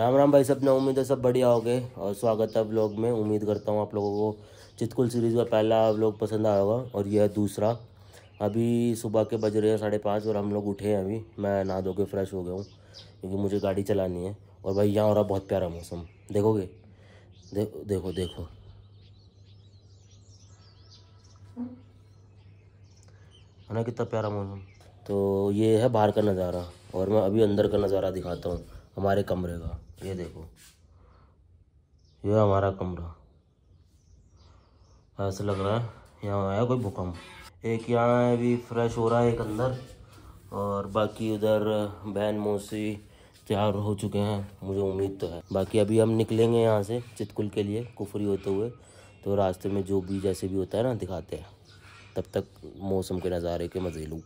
राम राम भाई, सबने उम्मीद है, सब बढ़िया हो गए और स्वागत है व्लॉग में। उम्मीद करता हूँ आप लोगों को चितकुल सीरीज़ का पहला व्लॉग पसंद आया होगा और यह दूसरा। अभी सुबह के बज रहे हैं साढ़े पाँच और हम लोग उठे हैं अभी। मैं नहा धो के फ्रेश हो गया हूँ, क्योंकि मुझे गाड़ी चलानी है। और भाई, यहाँ हो रहा बहुत प्यारा मौसम। देखोगे? देखो देखो देखो। है ना, कितना प्यारा मौसम। तो ये है बाहर का नज़ारा। और मैं अभी अंदर का नज़ारा दिखाता हूँ। हमारे कमरे का। ये देखो। ये हमारा कमरा। ऐसा लग रहा है, यहाँ आया कोई भूकंप। एक यहाँ अभी फ्रेश हो रहा है एक अंदर। और बाकी उधर बहन मौसी तैयार हो चुके हैं, मुझे उम्मीद तो है। बाकी अभी हम निकलेंगे यहाँ से चितकुल के लिए, कुफरी होते हुए। तो रास्ते में जो भी जैसे भी होता है ना, दिखाते हैं। तब तक मौसम के नज़ारे के मज़े लूँ।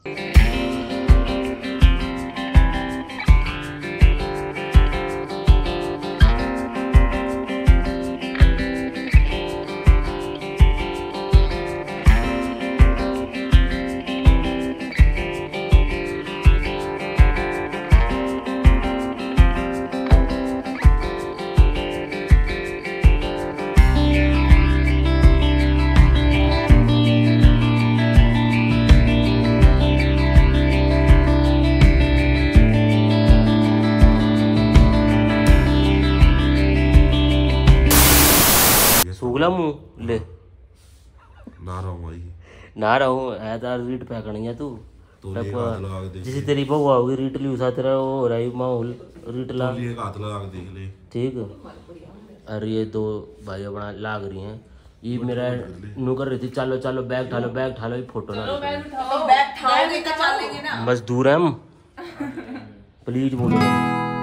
भूला मु ले। ना रहा हूँ भाई ना रहा हूँ ऐतार रीट पे करनी है तू जिसे तेरी बहू आओगी रीट ली उसा तेरा वो राई माहौल रीट ला। तो एक हाथ लगा के देख ले। ठीक? अरे ये दो भाई बना लाग रही हैं। ये मेरा नू कर रही थी चलो चलो बैग ठालो बैग ठालो ये फ़ोटो ना तो बैग ठाओगे तो चलेंगे ना। दूर है हम। प्लीज़ बोलो।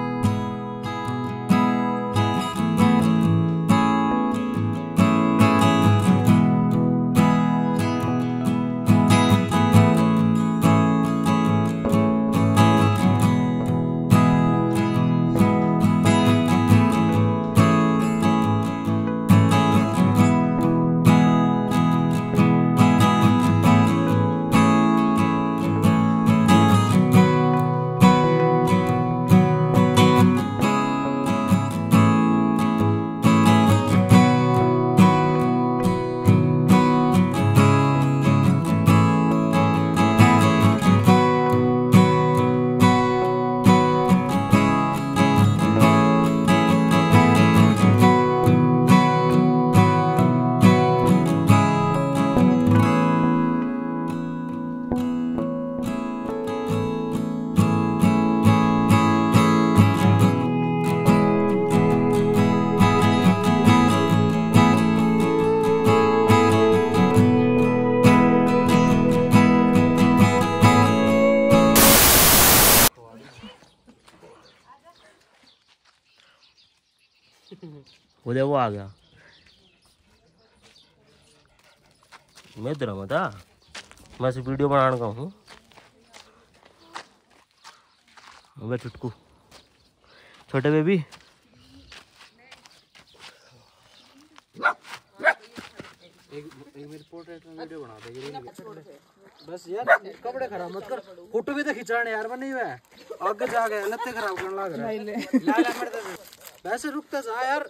वो दे वो आ गया। मैं इधर हूँ था मैं सिर्फ़ वीडियो बनाने का हूँ। मैं चुटकू। छोटे बेबी। बस यार कपड़े खराब मत कर। फ़ोटो भी तो खिंचाने यार नहीं हुआ आगे जा गया लत्ते खराब करने लग रहा है। मेरे तो। वैसे रुकता जा यार।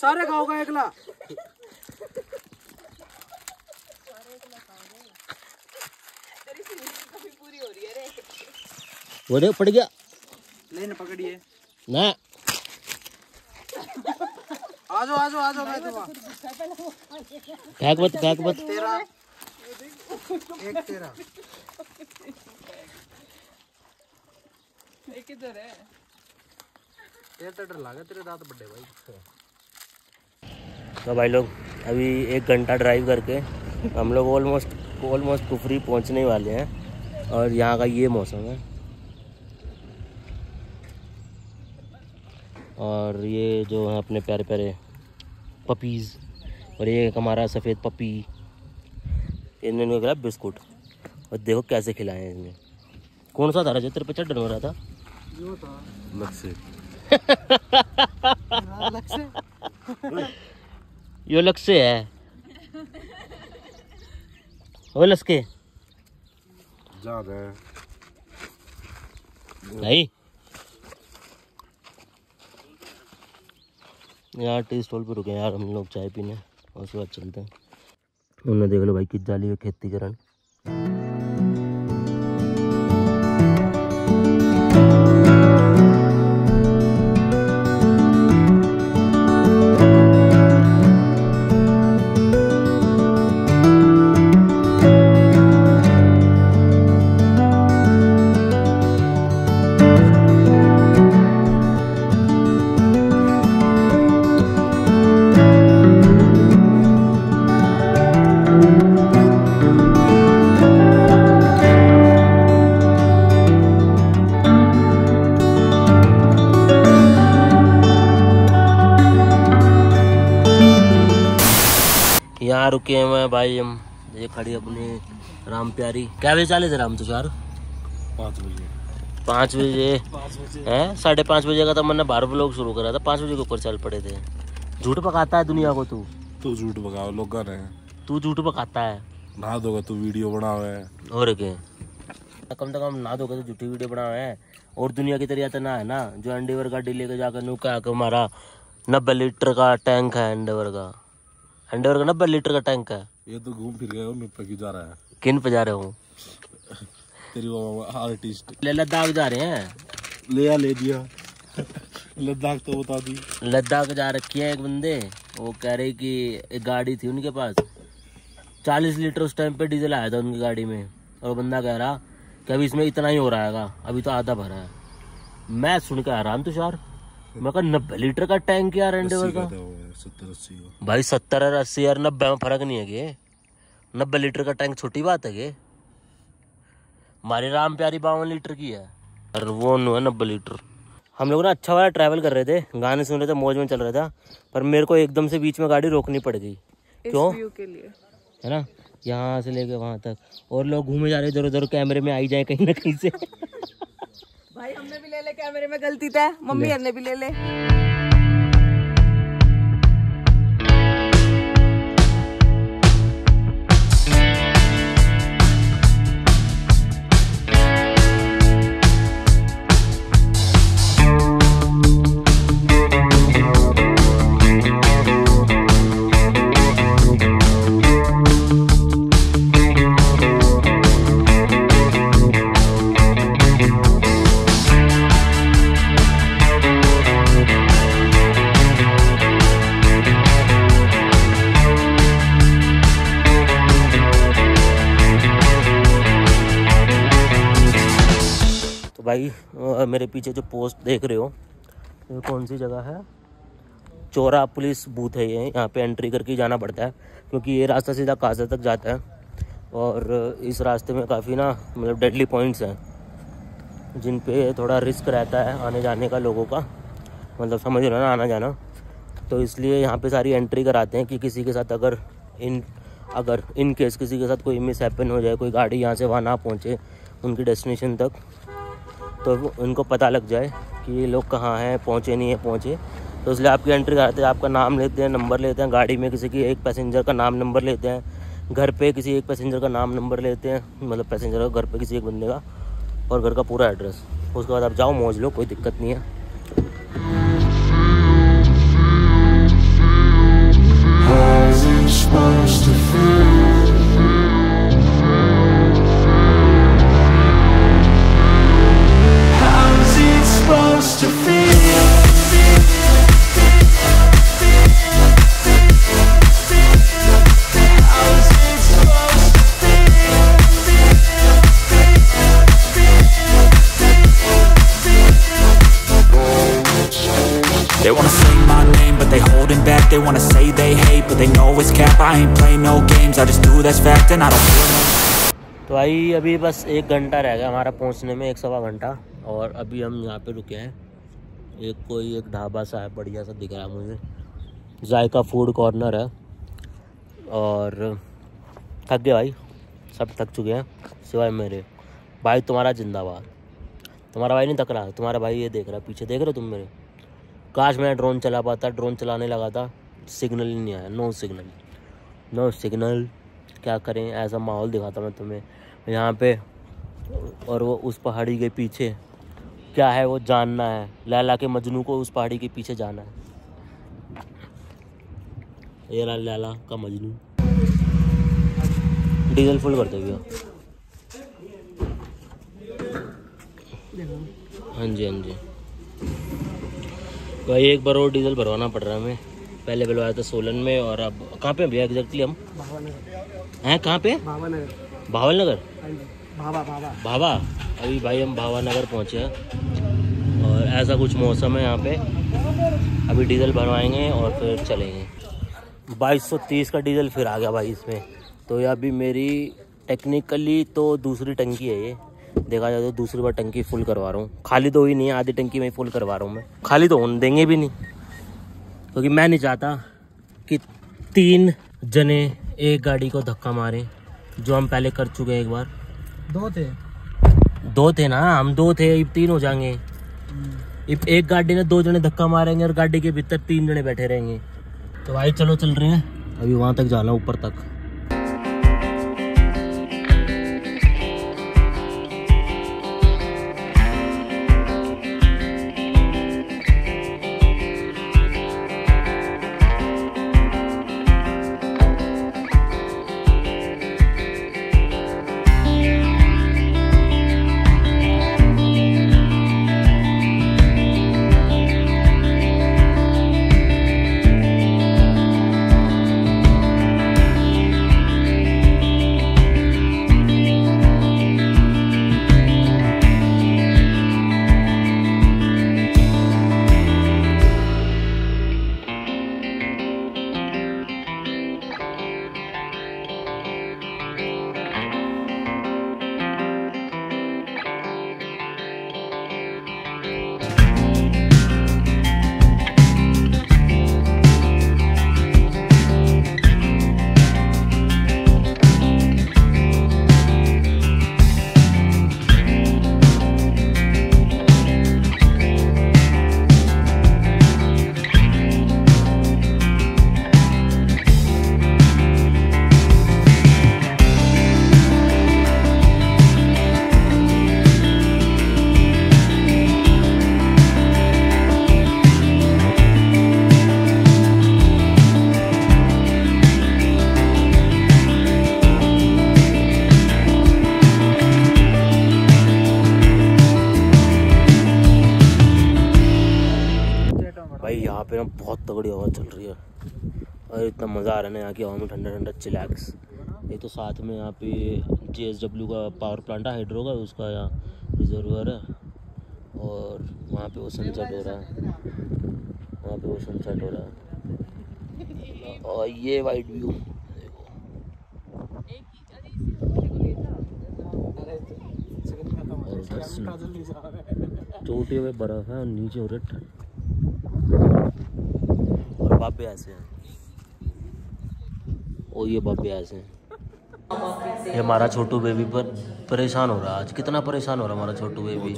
सारे खाओगा एकला वो देख पड़ गया। लेने पकड़िए। ना। आ जाओ आ जाओ आ जाओ मैं दूँगा फेंक मत फेंक मत। तेरा। एक तेरा। तेरे तो डर लगा तेरे दांत बड़े भाई। तो भाई लोग अभी एक घंटा ड्राइव करके हम लोग ऑलमोस्ट ऑलमोस्ट कुफरी पहुँचने वाले हैं और यहाँ का ये मौसम है। और ये जो है अपने प्यारे प्यारे पपीज़ और ये हमारा सफ़ेद पपी इन्होंने खिलाया बिस्कुट। और देखो कैसे खिलाए हैं इन्हें कौन सा था जो तेरे पे चढ़ हो रहा था? था यो लग से है वो लसके जा रहे नहीं यहाँ टी स्टॉल पे रुके यार हम लोग चाय पीने। और उसके बाद चलते हैं। उन्होंने देख लो भाई किस जाली है खेती करण हुए हैं भाई हम ये खड़ी अपनी राम प्यारी। क्या बजे चाले थे राम तुषार पाँच बजे। पाँच बजे। हैं? साढ़े पाँच बजे का तो मैंने बारह लोग शुरू करा था पाँच बजे के ऊपर चल पड़े थे। झूठ पकाता है दुनिया को तू? तू झूठ बगाओ लोग ने तू झूठ पकाता है। नहा दोगा तू वीडियो बनावे और के कम से कम ना दो तो झूठी वीडियो बना है। और दुनिया की तरह तो ना है ना जो अंडेवर गाड़ी लेके जाकर नू क्या कि हमारा नब्बे लीटर का टैंक है अंडेवर का। अंडेवर का नब्बे लीटर का टैंक है? ये तो घूम फिर गए मैं पकी जा रहा है? किन पे जा रहे हो? तेरी वो आर्टिस्ट ले लद्दाख जा रहे हैं? ले आ ले दिया। लद्दाख तो बता दी। लद्दाख जा रखी है एक बंदे। वो कह रहे कि एक गाड़ी थी उनके पास। चालीस लीटर उस टाइम पे डीजल आया था उनकी गाड़ी में। और बंदा कह रहा कि अभी इसमें इतना ही हो रहा है अभी तो आधा भरा है। मैं सुन के हैरान तुषार। मैं कहा नब्बे लीटर का टैंक यार एंडेवर का। सत्तर अस्सी भाई सत्तर और अस्सी यार नब्बे में फ़र्क नहीं है गे। नब्बे लीटर का टैंक छोटी बात है गे। हमारी राम प्यारी बावन लीटर की है। और वो नु है नब्बे लीटर। हम लोग ना अच्छा वाला ट्रैवल कर रहे थे गाने सुन रहे थे मौज में चल रहा था पर मेरे को एकदम से बीच में गाड़ी रोकनी पड़ गई। क्यों? के लिए। है ना? यहाँ से लेके वहाँ तक। और लोग घूमे जा रहे इधर उधर कैमरे में आई जाए कहीं ना कहीं से। भाई हमने भी ले ले कैमरे में गलती था मम्मी ने भी ले ले। पीछे जो पोस्ट देख रहे हो, ये कौन सी जगह है? चोरा पुलिस बूथ है ये, यहाँ पे एंट्री करके जाना पड़ता है, क्योंकि ये रास्ता सीधा काजा तक जाता है। और इस रास्ते में काफ़ी ना मतलब डेडली पॉइंट्स हैं, जिन पे थोड़ा रिस्क रहता है आने जाने का लोगों का। मतलब समझ रहे ना, आना जाना। तो इसलिए यहाँ पे सारी एंट्री कराते हैं कि किसी के साथ अगर इन अगर इन केस किसी के साथ कोई मिस हैपन हो जाए, कोई गाड़ी यहाँ से वहाँ ना पहुँचे उनकी डेस्टिनेशन तक तो उनको पता लग जाए कि ये लोग कहाँ हैं, पहुँचे नहीं है, पहुँचे। तो इसलिए आपकी एंट्री कराते हैं, आपका नाम लेते हैं नंबर लेते हैं, गाड़ी में किसी की एक पैसेंजर का नाम नंबर लेते हैं, घर पे किसी एक पैसेंजर का नाम नंबर लेते हैं मतलब पैसेंजर का घर पे किसी एक बंदे का, और घर का पूरा एड्रेस उसके बाद आप जाओ, मौज लो, कोई दिक्कत नहीं है। They wanna say they hate, but they know it's cap. I ain't play no games, I just do that's fact And I don't तो भाई अभी बस एक घंटा रह गया हमारा पहुँचने में एक सवा घंटा। और अभी हम यहाँ पे रुके हैं। एक कोई एक ढाबा सा है बढ़िया सा दिख रहा है मुझे। जायका फ़ूड कॉर्नर है। और थक गए भाई सब थक चुके हैं सिवाय मेरे। भाई तुम्हारा जिंदाबाद। तुम्हारा भाई नहीं थक रहा तुम्हारा भाई ये देख रहा है पीछे देख रहे हो तुम मेरे? काश मैं ड्रोन चला पाता ड्रोन चलाने लगा था। सिग्नल ही नहीं आया नो सिग्नल नो सिग्नल क्या करें, ऐसा माहौल दिखाता मैं तुम्हें। यहाँ पे, और वो उस पहाड़ी के पीछे, क्या है वो जानना है। लैला के मजनू को उस पहाड़ी के पीछे जाना है। ये रहा लैला का मजनू। डीजल फुल कर दो भैया हाँ जी हाँ जी। भाई, एक बार और डीजल भरवाना पड़ रहा है हमें। पहले भरवाया था सोलन में और अब कहाँ पे भैया एग्जैक्टली हम? हैं? कहाँ पे? भावल नगर भावा भावा भावा अभी भाई हम भावा नगर पहुँचे हैं। और ऐसा कुछ मौसम है यहाँ पे। अभी डीजल भरवाएँगे और फिर चलेंगे। 2230 का डीजल फिर आ गया भाई इसमें। तो ये अभी मेरी टेक्निकली तो दूसरी टंकी है ये। देखा जाए तो दूसरी बार टंकी फुल करवा रहा हूँ। खाली तो ही नहीं है आधी टंकी में फुल करवा रहा हूँ मैं। खाली तो होने देंगे भी नहीं। क्योंकि मैं नहीं चाहता कि तीन जने एक गाड़ी को धक्का मारे जो हम पहले कर चुके हैं एक बार। दो थे। दो थे ना? हम दो थे अब तीन हो जाएँगे। इब एक गाड़ी ने दो जने धक्का मारेंगे और गाड़ी के भीतर तीन जने बैठे रहेंगे। तो भाई चलो चल रहे हैं। अभी वहाँ तक जाना ऊपर तक। हवा चल रही है। और इतना मज़ा आ रहा है ना यहाँ की हवा में ठंडा ठंडा चिलैक्स एक तो साथ में यहाँ पे जे का पावर प्लांट है हाइड्रो का उसका यहाँ रिजर्वर है। और वहाँ पे वो सनसेट हो रहा है। वहाँ पे वो सनसेट हो रहा है। और ये वाइट व्यू और उधर चोटी में बर्फ़ है और नीचे हो रहा है बाबे ऐसे हैं। और ये बाबे ऐसे हैं। ये हमारा छोटू बेबी पर परेशान हो रहा है। आज कितना परेशान हो रहा है हमारा छोटू बेबी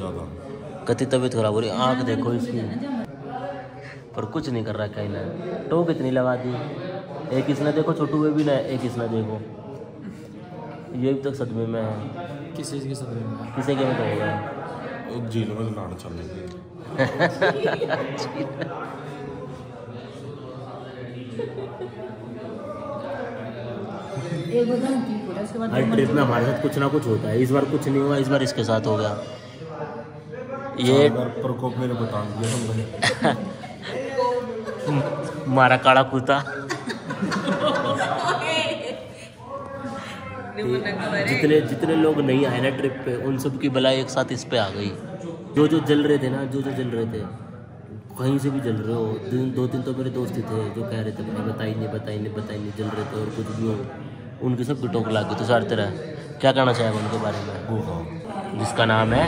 कति तबीयत खराब हो रही है। आँख देखो इसकी। पर कुछ नहीं कर रहा कहीं ना। टो कितनी लगा दी। एक इसने देखो छोटू बेबी ने एक इसने देखो। ये अभी तक सदमे में है। किसी के साथ किसी के में तो होगा। में चल रहे हर ट्रिप में हमारे साथ कुछ ना कुछ होता है। इस बार कुछ नहीं हुआ इस बार इसके साथ हो गया। ये प्रकोप मेरे बता दिया हमारा काला कुत्ता जितने जितने लोग नहीं आए ना ट्रिप पे उन सब की बलाई एक साथ इस पे आ गई। जो जो जल रहे थे ना जो जो जल रहे थे। कहीं से भी जल रहे हो दिन दो दिन तो मेरे दोस्त ही थे जो कह रहे थे मैंने बताई नहीं बताई नहीं बताई नहीं जल रहे थे और कुछ भी हो। उनके सब की टोक लाग गई तो सारी तरह क्या कहना चाहेगा उनके बारे में? जिसका नाम है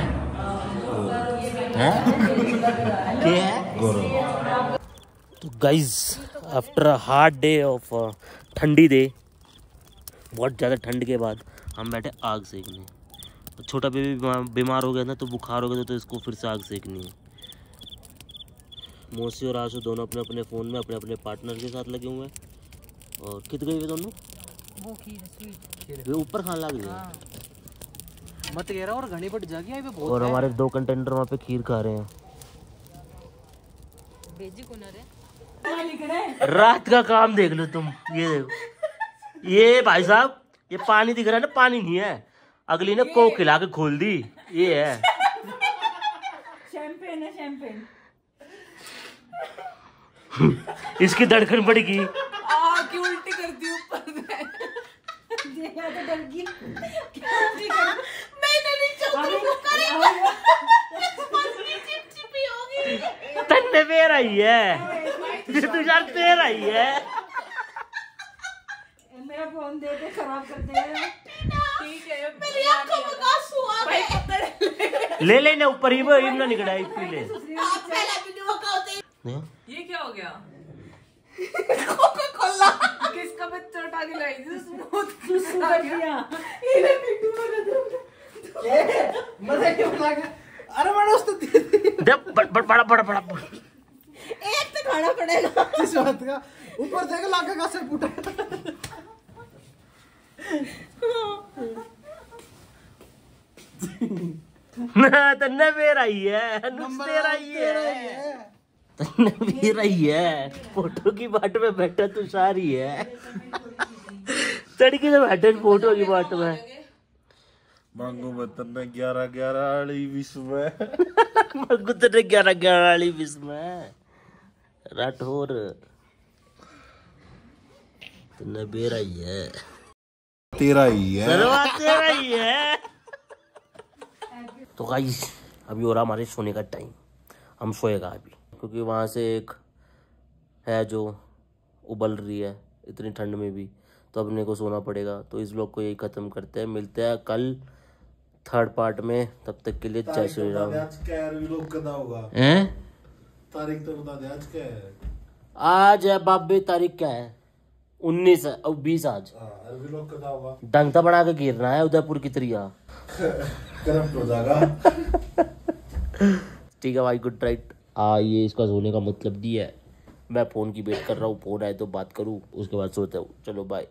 क्या है? गौरव। तो guys after a hard day of ठंडी डे बहुत ज़्यादा ठंड के बाद हम बैठे आग सेकने। छोटा बेबी बीमार बीमार हो गया था तो बुखार हो गया था तो इसको फिर से आग सेकनी है। मौसी और आशु दोनों अपने अपने फ़ोन में अपने अपने पार्टनर के साथ लगे हुए हैं। और कित गई वे दोनों? वो खीर स्वीट वे ऊपर खाने लग गए। मत कह रहा और घनी बट जागी आई पे बहुत और हमारे दो कंटेंटर वहाँ पे खीर खा रहे हैं। भेजी को रे? रात का काम देख लो तुम ये देखो। ये भाई साहब ये पानी दिख रहा है ना पानी नहीं है। अगली ने कोक खिला के खोल दी ये है। शैम्पेन है शैम्पेन इसकी धड़कन हूँ ऊपर तो डर गई क्यों उल्टी कर चिपचिपी होगी तन्ने पेर आई है ये तो यार पेर आई है मेरा फ़ोन दे दे खराब कर देगा ठीक है मेरी आँखों में आँसू आ गए ले लेने ऊपर ही वो इमना निकला है पी ले पहला वीडियो का होते नहीं? ये क्या हो गया? कोका कोला किसका बच्चा उठा के लाई थी स्मूथ कर दिया इन्हें पिट्टू बना दो मज़े क्यों लगा अरे मैंने उसको दे दे। बड़ बड़ बड़ा एक तो खाना पड़ेगा। इस बात का? ऊपर देख लागा का से फूटा? ना तन्ने पेर आई है नुक्स तेर आई है। तन्ने पेर आई है। फ़ोटो की बाट में बैठा तू सारी है। तड़की से बैठे फ़ोटो की बाट में। मांगो मैं तन्ने ग्यारह ग्यारह वाली विश्व में। गुतरे ग्यारह ग्यारह वाली बिस में। राठौर तन्ने पेर आई है। तेरा ही है। सरवा तेरा ही है। तो गाइस अभी हो रहा हमारे सोने का टाइम हम सोएगा अभी। क्योंकि वहाँ से एक है जो उबल रही है इतनी ठंड में भी तो अपने को सोना पड़ेगा। तो इस ब्लॉग को यही ख़त्म करते हैं। मिलते हैं कल थर्ड पार्ट में। तब तक के लिए जय श्री राम तारीख तो बता दे आज क्या है? आज है बाबे तारीख क्या है? उन्नीस और बीस आज। हाँ डंगता बना के गिरना है उदयपुर की तरिया। जाएगा। ठीक है भाई गुड नाइट आ ये इसका सोने का मतलब नहीं है। मैं फ़ोन की वेट कर रहा हूँ, फ़ोन आए तो बात करूँ, उसके बाद सोता हूँ। चलो बाय